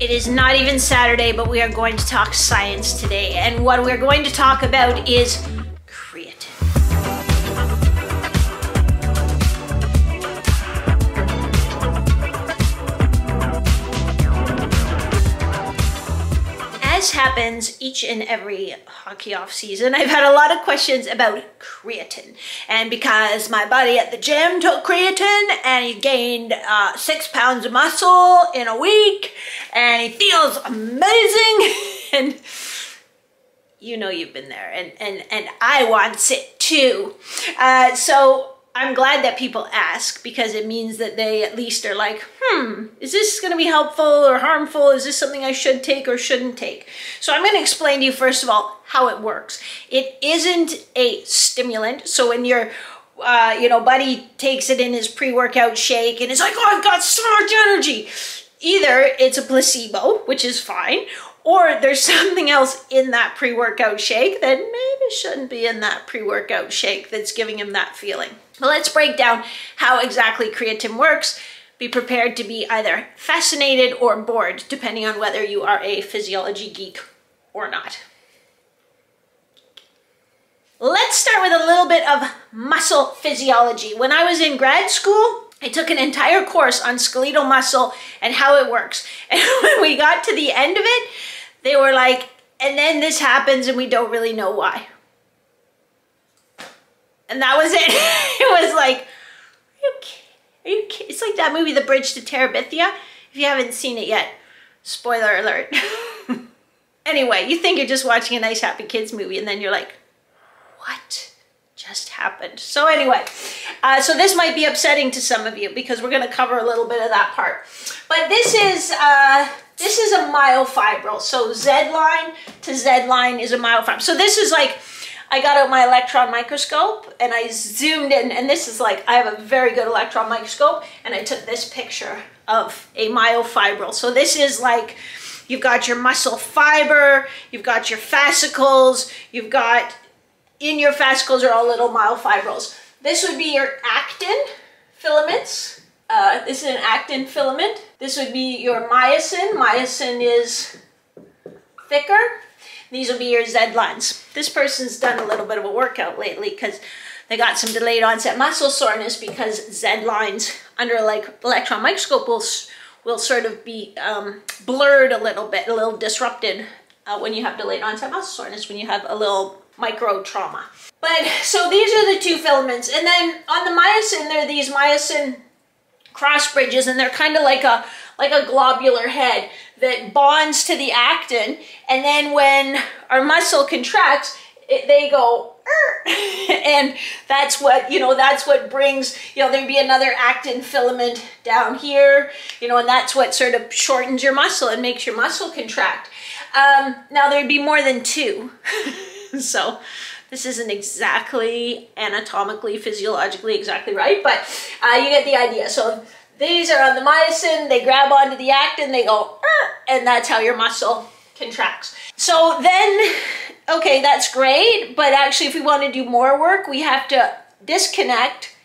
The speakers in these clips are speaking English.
It is not even Saturday, but we are going to talk science today. And what we're going to talk about is happens each and every hockey off season, I've had a lot of questions about creatine. And because my buddy at the gym took creatine and he gained uh, six pounds of muscle in a week and he feels amazing and you know you've been there and and and I want it too. Uh, so I'm glad that people ask because it means that they at least are like, hmm, is this going to be helpful or harmful? Is this something I should take or shouldn't take? So I'm going to explain to you, first of all, how it works. It isn't a stimulant. So when your uh, you know, buddy takes it in his pre-workout shake and is like, oh, I've got so much energy. Either it's a placebo, which is fine, or there's something else in that pre-workout shake that maybe shouldn't be in that pre-workout shake that's giving him that feeling. But let's break down how exactly creatine works. Be prepared to be either fascinated or bored, depending on whether you are a physiology geek or not. Let's start with a little bit of muscle physiology. When I was in grad school, I took an entire course on skeletal muscle and how it works. And when we got to the end of it, they were like, and then this happens and we don't really know why and that was it. it was like, are you? Are you kidding? It's like that movie, The Bridge to Terabithia. If you haven't seen it yet, spoiler alert. anyway, you think you're just watching a nice happy kids movie and then you're like, what just happened? So anyway, uh, so this might be upsetting to some of you because we're going to cover a little bit of that part. But this is, uh, this is a myofibril. So Z line to Z line is a myofibril. So this is like, I got out my electron microscope and I zoomed in and this is like, I have a very good electron microscope and I took this picture of a myofibril. So this is like, you've got your muscle fiber, you've got your fascicles, you've got, in your fascicles are all little myofibrils. This would be your actin filaments. Uh, this is an actin filament. This would be your myosin. Myosin is thicker. These will be your Z lines. This person's done a little bit of a workout lately because they got some delayed onset muscle soreness because Z lines under like electron microscope will, will sort of be um, blurred a little bit, a little disrupted uh, when you have delayed onset muscle soreness, when you have a little micro trauma. But so these are the two filaments. And then on the myosin, there are these myosin cross bridges and they're kind of like a like a globular head that bonds to the actin. And then when our muscle contracts, it, they go, and that's what, you know, that's what brings, you know, there'd be another actin filament down here, you know, and that's what sort of shortens your muscle and makes your muscle contract. Um, now there'd be more than two. so this isn't exactly anatomically, physiologically exactly right, but uh, you get the idea. So these are on the myosin, they grab onto the actin, they go, and that's how your muscle contracts. So then, okay, that's great, but actually if we want to do more work, we have to disconnect,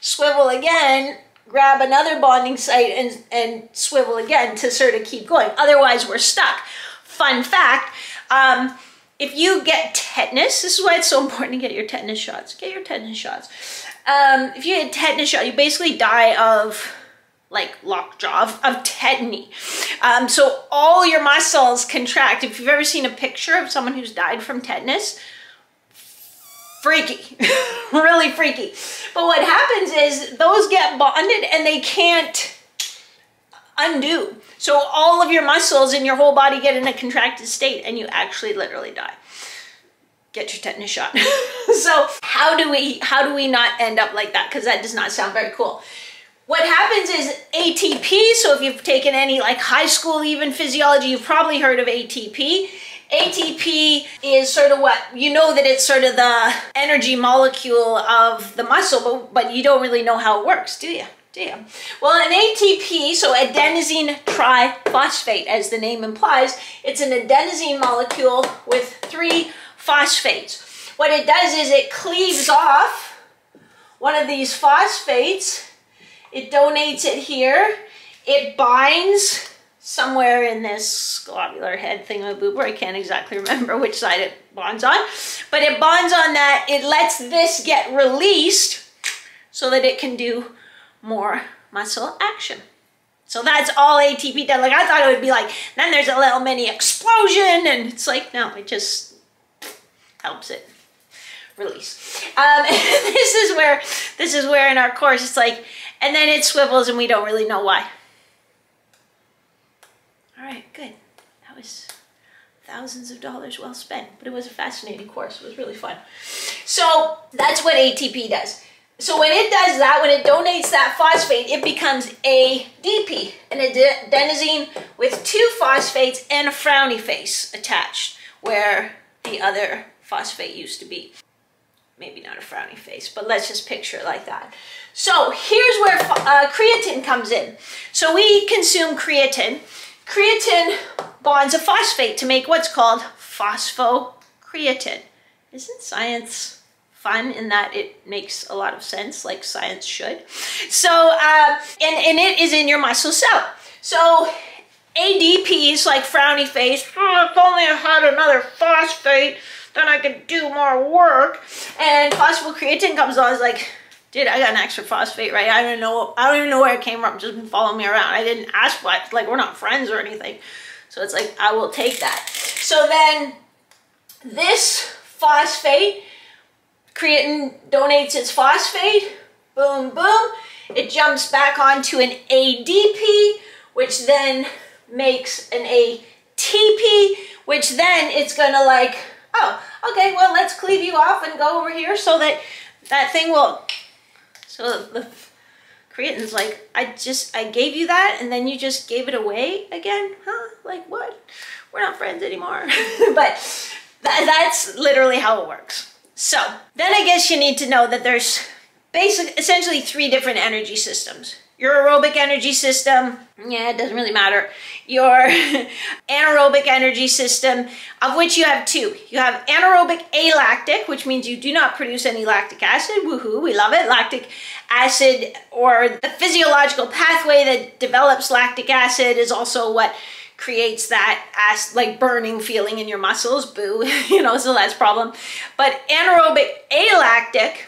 swivel again, grab another bonding site and, and swivel again to sort of keep going. Otherwise, we're stuck. Fun fact, um, if you get tetanus, this is why it's so important to get your tetanus shots. Get your tetanus shots. Um, if you get tetanus shot, you basically die of like lockjaw of, of tetany. Um, so all your muscles contract. If you've ever seen a picture of someone who's died from tetanus, freaky, really freaky. But what happens is those get bonded and they can't undo. So all of your muscles in your whole body get in a contracted state and you actually literally die. Get your tetanus shot. so how do we how do we not end up like that? Because that does not sound very cool. What happens is ATP, so if you've taken any like high school even physiology, you've probably heard of ATP. ATP is sort of what, you know that it's sort of the energy molecule of the muscle, but, but you don't really know how it works, do you? Do you? Well, an ATP, so adenosine triphosphate, as the name implies, it's an adenosine molecule with three phosphates. What it does is it cleaves off one of these phosphates it donates it here. It binds somewhere in this globular head thingamaboober. I can't exactly remember which side it bonds on, but it bonds on that. It lets this get released so that it can do more muscle action. So that's all ATP does. Like I thought it would be like, then there's a little mini explosion and it's like, no, it just helps it release. Um, this is where, this is where in our course it's like, and then it swivels and we don't really know why. All right, good. That was thousands of dollars well spent, but it was a fascinating course. It was really fun. So that's what ATP does. So when it does that, when it donates that phosphate, it becomes ADP, an adenosine with two phosphates and a frowny face attached, where the other phosphate used to be. Maybe not a frowny face, but let's just picture it like that. So here's where uh, creatine comes in. So we consume creatine. Creatine bonds a phosphate to make what's called phosphocreatine. Isn't science fun in that it makes a lot of sense, like science should. So, uh, and, and it is in your muscle cell. So ADP is like frowny face. Oh, if only I had another phosphate, then I could do more work. And phosphocreatine comes on, I was like, dude, I got an extra phosphate, right? I don't know, I don't even know where it came from. Just been following me around. I didn't ask what, like we're not friends or anything. So it's like, I will take that. So then this phosphate creatine donates its phosphate, boom, boom. It jumps back onto an ADP, which then makes an ATP, which then it's gonna like, oh, okay, well, let's cleave you off and go over here so that that thing will, so the creatine's like, I just, I gave you that and then you just gave it away again? Huh? Like what? We're not friends anymore. but that, that's literally how it works. So then I guess you need to know that there's basic, essentially three different energy systems. Your aerobic energy system, yeah, it doesn't really matter. Your anaerobic energy system, of which you have two. You have anaerobic alactic, which means you do not produce any lactic acid. Woohoo, we love it. Lactic acid, or the physiological pathway that develops lactic acid, is also what creates that as like burning feeling in your muscles, boo, you know, so that's problem. But anaerobic alactic,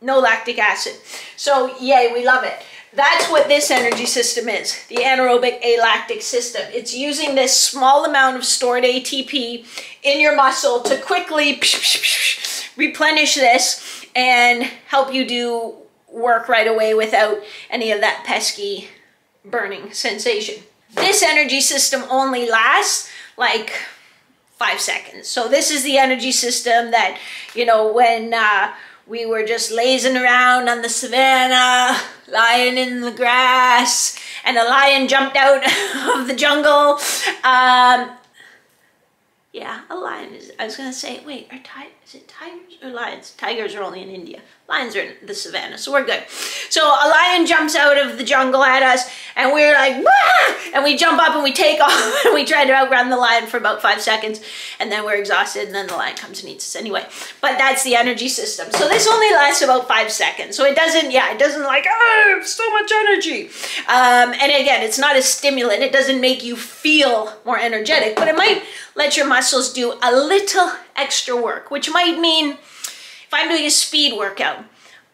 no lactic acid. So yay, we love it. That's what this energy system is, the anaerobic alactic system. It's using this small amount of stored ATP in your muscle to quickly replenish this and help you do work right away without any of that pesky burning sensation. This energy system only lasts like five seconds. So this is the energy system that, you know, when uh, we were just lazing around on the savannah, lying in the grass, and a lion jumped out of the jungle. Um, yeah, a lion is, I was to say, wait, are tigers, is it tigers or lions? Tigers are only in India. Lions are in the savannah, so we're good. So a lion jumps out of the jungle at us, and we're like, and we jump up and we take off, and we try to outrun the lion for about five seconds, and then we're exhausted, and then the lion comes and eats us anyway. But that's the energy system. So this only lasts about five seconds. So it doesn't, yeah, it doesn't like, oh, so much energy. Um, and again, it's not a stimulant. It doesn't make you feel more energetic, but it might let your muscles do a little extra work, which might mean if I'm doing a speed workout,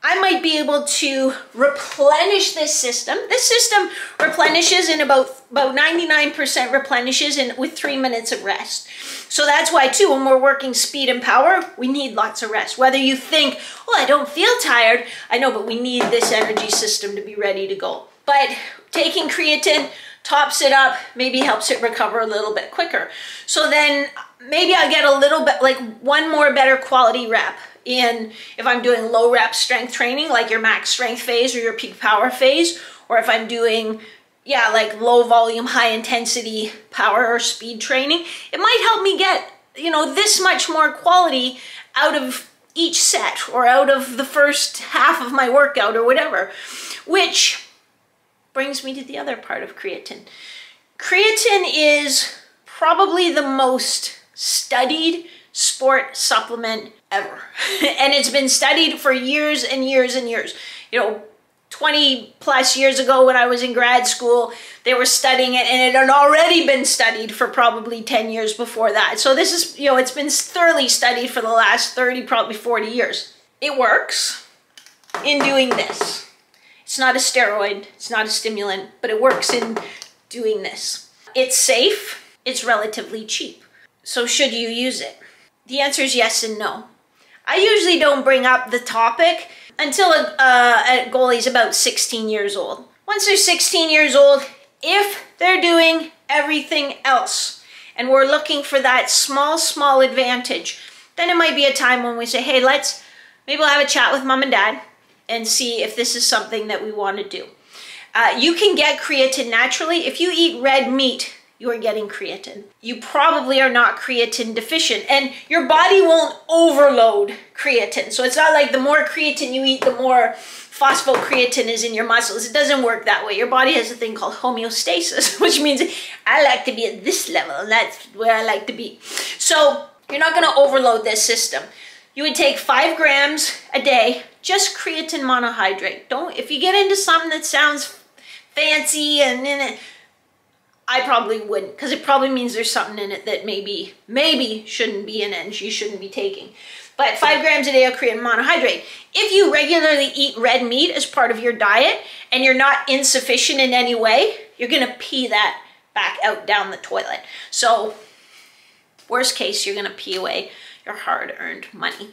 I might be able to replenish this system. This system replenishes in about, about 99% replenishes in with three minutes of rest. So that's why too, when we're working speed and power, we need lots of rest. Whether you think, oh, I don't feel tired, I know, but we need this energy system to be ready to go. But taking creatine tops it up, maybe helps it recover a little bit quicker. So then maybe I get a little bit, like one more better quality rep in if I'm doing low rep strength training, like your max strength phase or your peak power phase, or if I'm doing, yeah, like low volume, high intensity power or speed training, it might help me get, you know, this much more quality out of each set or out of the first half of my workout or whatever, which brings me to the other part of creatine. Creatine is probably the most studied sport supplement ever. and it's been studied for years and years and years. You know, 20 plus years ago when I was in grad school, they were studying it and it had already been studied for probably 10 years before that. So this is, you know, it's been thoroughly studied for the last 30, probably 40 years. It works in doing this. It's not a steroid, it's not a stimulant, but it works in doing this. It's safe, it's relatively cheap. So should you use it? The answer is yes and no. I usually don't bring up the topic until a, uh, a goalie's about 16 years old. Once they're 16 years old, if they're doing everything else and we're looking for that small, small advantage, then it might be a time when we say, hey, let's, maybe we'll have a chat with mom and dad and see if this is something that we want to do. Uh, you can get creatine naturally. If you eat red meat, you are getting creatine. You probably are not creatine deficient and your body won't overload creatine. So it's not like the more creatine you eat, the more phosphocreatine is in your muscles. It doesn't work that way. Your body has a thing called homeostasis, which means I like to be at this level and that's where I like to be. So you're not gonna overload this system. You would take five grams a day, just creatine monohydrate. Don't, if you get into something that sounds fancy and in it, I probably wouldn't because it probably means there's something in it that maybe, maybe shouldn't be in it and you shouldn't be taking. But five grams a day of creatine monohydrate. If you regularly eat red meat as part of your diet and you're not insufficient in any way, you're gonna pee that back out down the toilet. So worst case, you're gonna pee away your hard-earned money.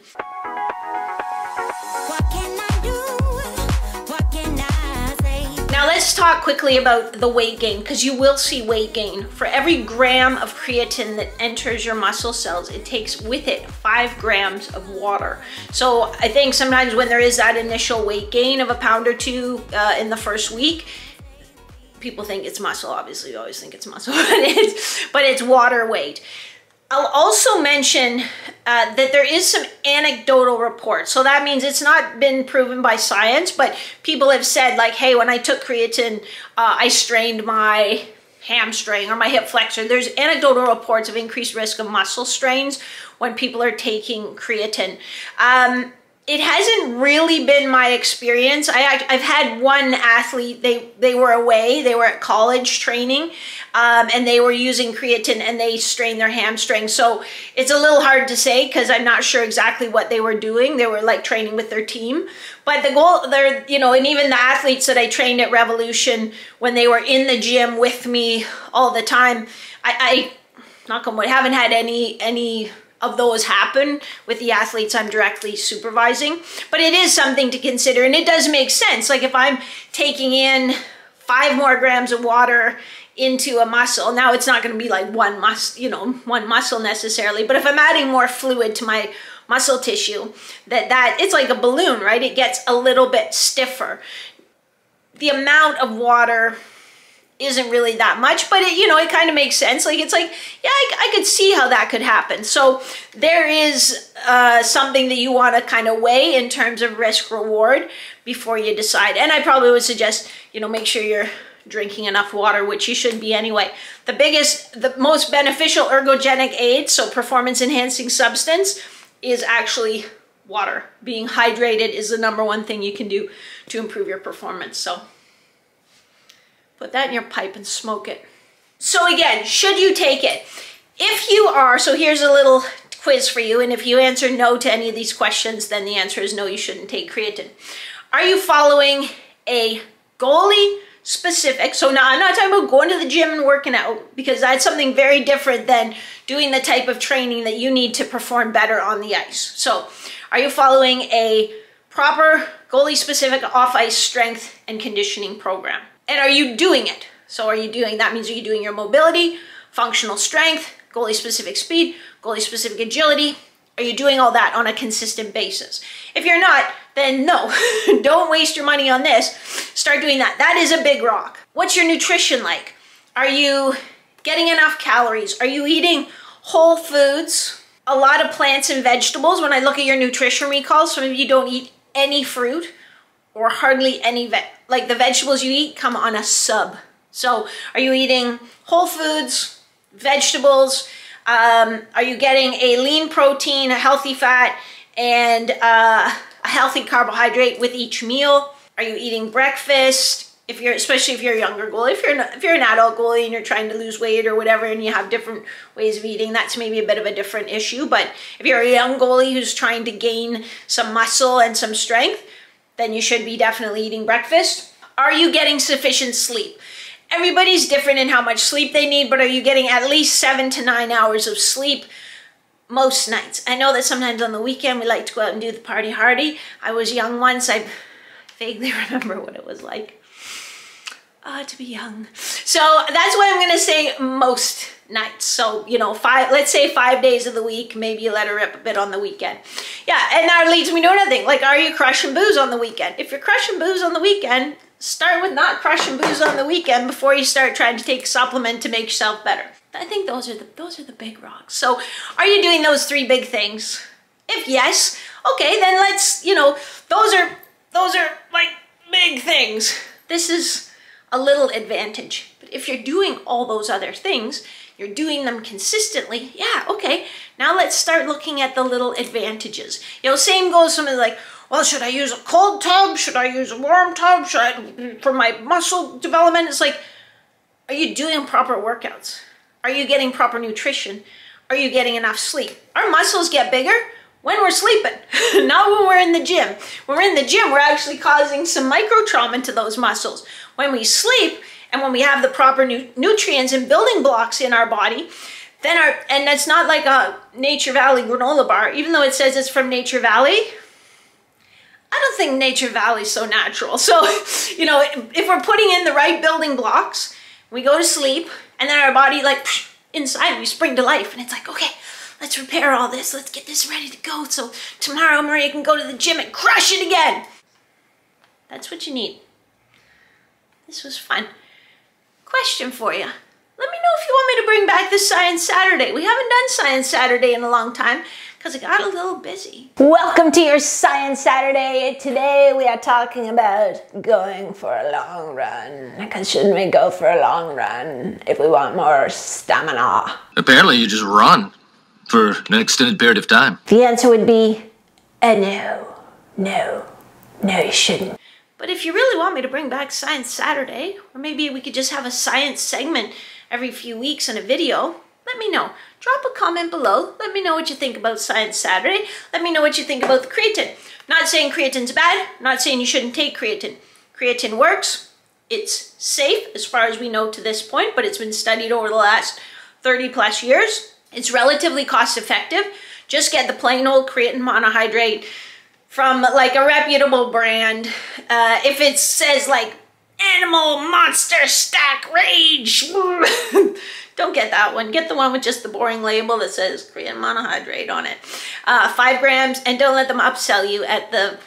Let's talk quickly about the weight gain because you will see weight gain. For every gram of creatine that enters your muscle cells, it takes with it five grams of water. So I think sometimes when there is that initial weight gain of a pound or two uh, in the first week, people think it's muscle. Obviously, you always think it's muscle, but it's, but it's water weight. I'll also mention uh, that there is some anecdotal reports. So that means it's not been proven by science, but people have said like, hey, when I took creatine, uh, I strained my hamstring or my hip flexor. There's anecdotal reports of increased risk of muscle strains when people are taking creatine. Um, it hasn't really been my experience. I, have had one athlete, they, they were away, they were at college training, um, and they were using creatine and they strained their hamstring. So it's a little hard to say because I'm not sure exactly what they were doing. They were like training with their team. But the goal, they're, you know, and even the athletes that I trained at Revolution, when they were in the gym with me all the time, I, I knock on wood, haven't had any, any of those happen with the athletes I'm directly supervising. But it is something to consider and it does make sense. Like if I'm taking in five more grams of water into a muscle, now it's not gonna be like one mus you know, one muscle necessarily, but if I'm adding more fluid to my muscle tissue, that, that it's like a balloon, right? It gets a little bit stiffer. The amount of water isn't really that much, but it, you know, it kind of makes sense. Like, it's like, yeah, I, I could see how that could happen. So there is uh, something that you want to kind of weigh in terms of risk reward before you decide. And I probably would suggest, you know, make sure you're drinking enough water, which you should be anyway. The biggest, the most beneficial ergogenic aid, so performance enhancing substance, is actually water. Being hydrated is the number one thing you can do to improve your performance. So Put that in your pipe and smoke it. So again, should you take it? If you are, so here's a little quiz for you, and if you answer no to any of these questions, then the answer is no, you shouldn't take creatine. Are you following a goalie specific, so now I'm not talking about going to the gym and working out, because that's something very different than doing the type of training that you need to perform better on the ice. So are you following a proper goalie specific off ice strength and conditioning program? And are you doing it? So are you doing, that means are you doing your mobility, functional strength, goalie specific speed, goalie specific agility? Are you doing all that on a consistent basis? If you're not, then no, don't waste your money on this. Start doing that. That is a big rock. What's your nutrition like? Are you getting enough calories? Are you eating whole foods? A lot of plants and vegetables. When I look at your nutrition recalls, some of you don't eat any fruit or hardly any, like the vegetables you eat come on a sub. So are you eating whole foods, vegetables? Um, are you getting a lean protein, a healthy fat, and uh, a healthy carbohydrate with each meal? Are you eating breakfast? If you're, especially if you're a younger goalie, if you're an, if you're an adult goalie and you're trying to lose weight or whatever, and you have different ways of eating, that's maybe a bit of a different issue. But if you're a young goalie who's trying to gain some muscle and some strength, then you should be definitely eating breakfast. Are you getting sufficient sleep? Everybody's different in how much sleep they need, but are you getting at least seven to nine hours of sleep? most nights. I know that sometimes on the weekend we like to go out and do the party hardy. I was young once. I vaguely remember what it was like. Uh, to be young. So that's why I'm to say most nights. So, you know, five, let's say five days of the week, maybe let her rip a bit on the weekend. Yeah, and that leads me to another thing. Like, are you crushing booze on the weekend? If you're crushing booze on the weekend, start with not crushing booze on the weekend before you start trying to take supplement to make yourself better. I think those are the those are the big rocks. So are you doing those three big things? If yes, okay, then let's, you know, those are those are like big things. This is a little advantage. But if you're doing all those other things, you're doing them consistently, yeah, okay. Now let's start looking at the little advantages. You know, same goes something like, well, should I use a cold tub? Should I use a warm tub? Should I, for my muscle development? It's like, are you doing proper workouts? Are you getting proper nutrition? Are you getting enough sleep? Our muscles get bigger when we're sleeping, not when we're in the gym. When we're in the gym, we're actually causing some micro trauma to those muscles. When we sleep and when we have the proper nu nutrients and building blocks in our body, then our, and that's not like a Nature Valley granola bar, even though it says it's from Nature Valley, I don't think Nature Valley's so natural. So, you know, if we're putting in the right building blocks, we go to sleep, and then our body, like, inside, we spring to life. And it's like, okay, let's repair all this. Let's get this ready to go. So tomorrow Maria can go to the gym and crush it again. That's what you need. This was fun. Question for you. Let me know if you want me to bring back the Science Saturday. We haven't done Science Saturday in a long time because I got a little busy. Welcome to your Science Saturday. Today we are talking about going for a long run. Because shouldn't we go for a long run if we want more stamina? Apparently you just run for an extended period of time. The answer would be a no, no, no you shouldn't. But if you really want me to bring back Science Saturday, or maybe we could just have a science segment every few weeks in a video, let me know. Drop a comment below. Let me know what you think about Science Saturday. Let me know what you think about the creatine. Not saying creatine's bad. Not saying you shouldn't take creatine. Creatine works. It's safe as far as we know to this point, but it's been studied over the last 30 plus years. It's relatively cost effective. Just get the plain old creatine monohydrate from like a reputable brand. Uh, if it says like animal monster stack rage, Don't get that one. Get the one with just the boring label that says creatine monohydrate on it. Uh, five grams, and don't let them upsell you at the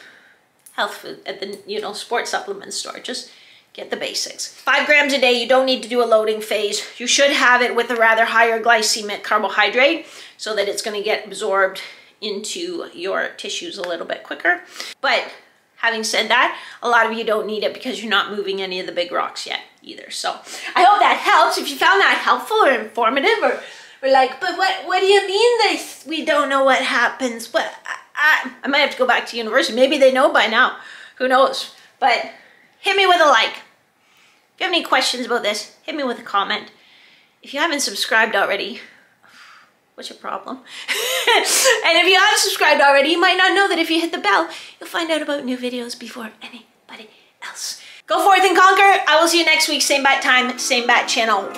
health food, at the, you know, sports supplement store. Just get the basics. Five grams a day, you don't need to do a loading phase. You should have it with a rather higher glycemic carbohydrate so that it's gonna get absorbed into your tissues a little bit quicker. But Having said that, a lot of you don't need it because you're not moving any of the big rocks yet either. So I hope that helps. If you found that helpful or informative or, or like, but what, what do you mean they, we don't know what happens? What, I, I, I might have to go back to university. Maybe they know by now. Who knows? But hit me with a like. Any questions about this, hit me with a comment. If you haven't subscribed already, What's your problem? and if you haven't subscribed already, you might not know that if you hit the bell, you'll find out about new videos before anybody else. Go forth and conquer. I will see you next week. Same bat time, same bat channel.